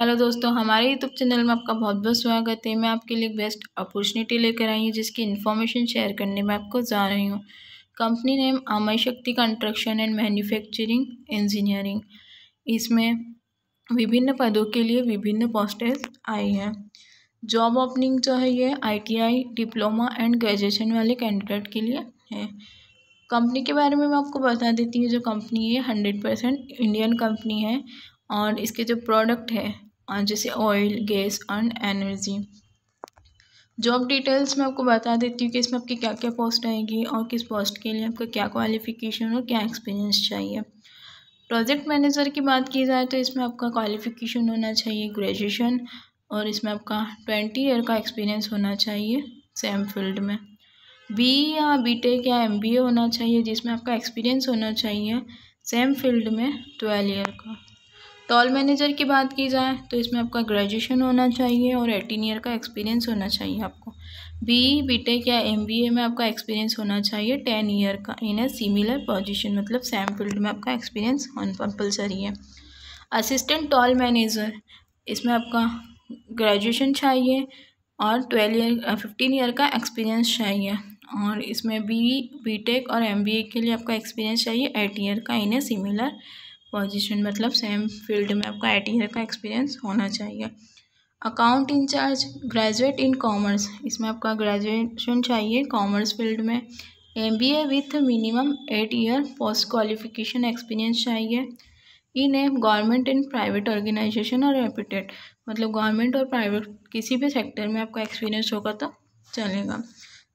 Hello दोस्तों, हमारे YouTube channel में आपका बहुत बहुत स्वागत है। मैं आपके लिए बेस्ट अपॉर्चुनिटी लेकर आई हूँ, जिसकी इन्फॉर्मेशन शेयर करने में आपको जा रही हूँ। कंपनी नेम अमय शक्ति कंस्ट्रक्शन एंड मैन्युफैक्चरिंग इंजीनियरिंग। इसमें विभिन्न पदों के लिए विभिन्न पोस्टेज आई हैं। जॉब ओपनिंग जो है, ये आईटीआई डिप्लोमा एंड ग्रेजुएशन वाले कैंडिडेट के लिए है। कंपनी के बारे में मैं आपको बता देती हूँ, जो कंपनी है हंड्रेड परसेंट इंडियन कंपनी है और इसके जो प्रोडक्ट है जैसे oil gas and energy job details मैं आपको बता देती हूँ कि इसमें आपकी क्या क्या पोस्ट आएगी और किस पोस्ट के लिए आपका क्या क्वालिफ़िकेशन और क्या एक्सपीरियंस चाहिए। प्रोजेक्ट मैनेजर की बात की जाए तो इसमें आपका क्वालिफ़िकेशन होना चाहिए ग्रेजुएशन और इसमें आपका ट्वेंटी ईयर का एक्सपीरियंस होना चाहिए सेम फ़ील्ड में। बी या बी टेक या एम बी ए होना चाहिए जिसमें आपका एक्सपीरियंस होना चाहिए सेम फ़ील्ड में ट्वेल्व ईयर का। टॉल मैनेजर की बात की जाए तो इसमें आपका ग्रेजुएशन होना चाहिए और एटीन ईयर का एक्सपीरियंस होना चाहिए आपको। बी बी टेक या एम बी ए में आपका एक्सपीरियंस होना चाहिए टेन ईयर का, इन ए सिमिलर पोजीशन मतलब सेम फ़ील्ड में आपका एक्सपीरियंस कंपलसरी है। असिस्टेंट टॉल मैनेजर, इसमें आपका ग्रेजुएशन चाहिए और ट्वेल्व ईयर फिफ्टीन ईयर का एक्सपीरियंस चाहिए। और इसमें बी बी टेक और एम बी ए के लिए आपका एक्सपीरियंस चाहिए, एट ईयर का, इन ए सिमिलर पोजीशन मतलब सेम फ़ील्ड में आपका आई ईयर का एक्सपीरियंस होना चाहिए। Account incharge graduate in commerce इसमें आपका ग्रेजुएशन चाहिए कॉमर्स फ़ील्ड में। M B A with minimum eight year post qualification experience चाहिए। In a government and private organisation और रेपुटेड मतलब गवर्नमेंट और प्राइवेट किसी भी सेक्टर में आपका एक्सपीरियंस होगा तो चलेगा।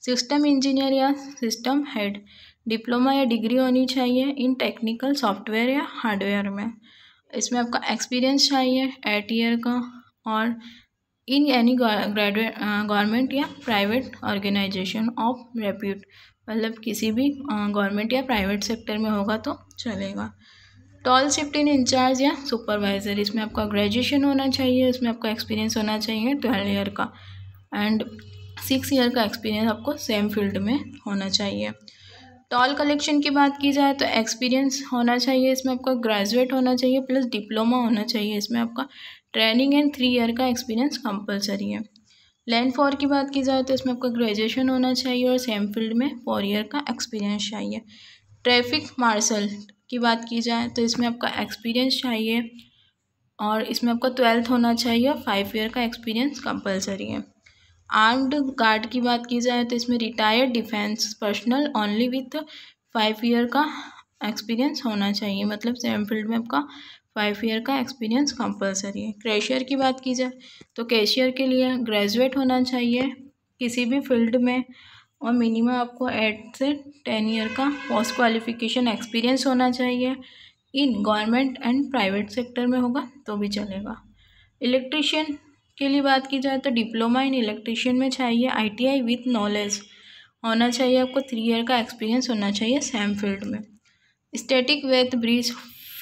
सिस्टम इंजीनियर या सिस्टम हेड डिप्लोमा या डिग्री होनी चाहिए इन टेक्निकल सॉफ्टवेयर या हार्डवेयर में। इसमें आपका एक्सपीरियंस चाहिए एट ईयर का और इन एनी ग्रेजुएट गवर्नमेंट या प्राइवेट ऑर्गेनाइजेशन ऑफ़ रेप्यूट मतलब किसी भी गवर्नमेंट या प्राइवेट सेक्टर में होगा तो चलेगा। टॉल शिफ्ट इन इंचार्ज या सुपरवाइज़र इसमें आपका ग्रेजुएशन होना चाहिए इसमें आपका एक्सपीरियंस होना चाहिए ट्वेल्व ईयर का। एंड सिक्स ईयर का एक्सपीरियंस आपको सेम फ़ील्ड में होना चाहिए। टॉल कलेक्शन की बात की जाए तो एक्सपीरियंस होना चाहिए, इसमें आपका ग्रेजुएट होना चाहिए प्लस डिप्लोमा होना चाहिए। इसमें आपका ट्रेनिंग एंड थ्री ईयर का एक्सपीरियंस कंपलसरी है। लैंड फोर की बात की जाए तो इसमें आपका ग्रेजुएशन होना चाहिए और सेम फ़ील्ड में फोर ईयर का एक्सपीरियंस चाहिए। ट्रैफ़िक मार्शल की बात की जाए तो इसमें आपका एक्सपीरियंस चाहिए और इसमें आपका ट्वेल्थ होना चाहिए और फाइव ईयर का एक्सपीरियंस कंपलसरी है। आर्म्ड गार्ड की बात की जाए तो इसमें retired defence personnel only with five year का एक्सपीरियंस होना चाहिए। मतलब सेम फ़ील्ड में आपका फाइव ईयर का एक्सपीरियंस कंपलसरी है। क्रेशियर की बात की जाए तो कैशियर के लिए ग्रेजुएट होना चाहिए किसी भी फ़ील्ड में और मिनिमम आपको एट से टेन ईयर का पोस्ट क्वालिफिकेशन एक्सपीरियंस होना चाहिए। In government and private sector में होगा तो भी चलेगा। इलेक्ट्रिशियन के लिए बात की जाए तो डिप्लोमा इन इलेक्ट्रिशियन में चाहिए आईटीआई विथ नॉलेज। होना चाहिए आपको थ्री ईयर का एक्सपीरियंस होना चाहिए सेम फ़ील्ड में। Static weigh bridge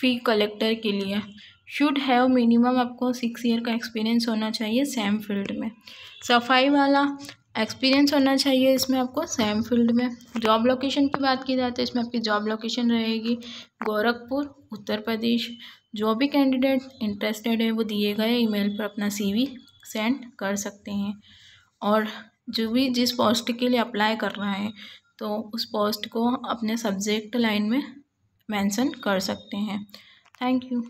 fee collector के लिए शुड हैव मिनिमम आपको सिक्स ईयर का एक्सपीरियंस होना चाहिए सेम फ़ील्ड में। सफ़ाई वाला एक्सपीरियंस होना चाहिए इसमें आपको सेम फ़ील्ड में। जॉब लोकेशन की बात की जाए तो इसमें आपकी जॉब लोकेशन रहेगी गोरखपुर, उत्तर प्रदेश जो भी कैंडिडेट इंटरेस्टेड है, वो दिए गए ईमेल पर अपना सीवी सेंड कर सकते हैं। और जो भी जिस पोस्ट के लिए अप्लाई कर रहा है तो उस पोस्ट को अपने सब्जेक्ट लाइन में मेंशन कर सकते हैं। Thank you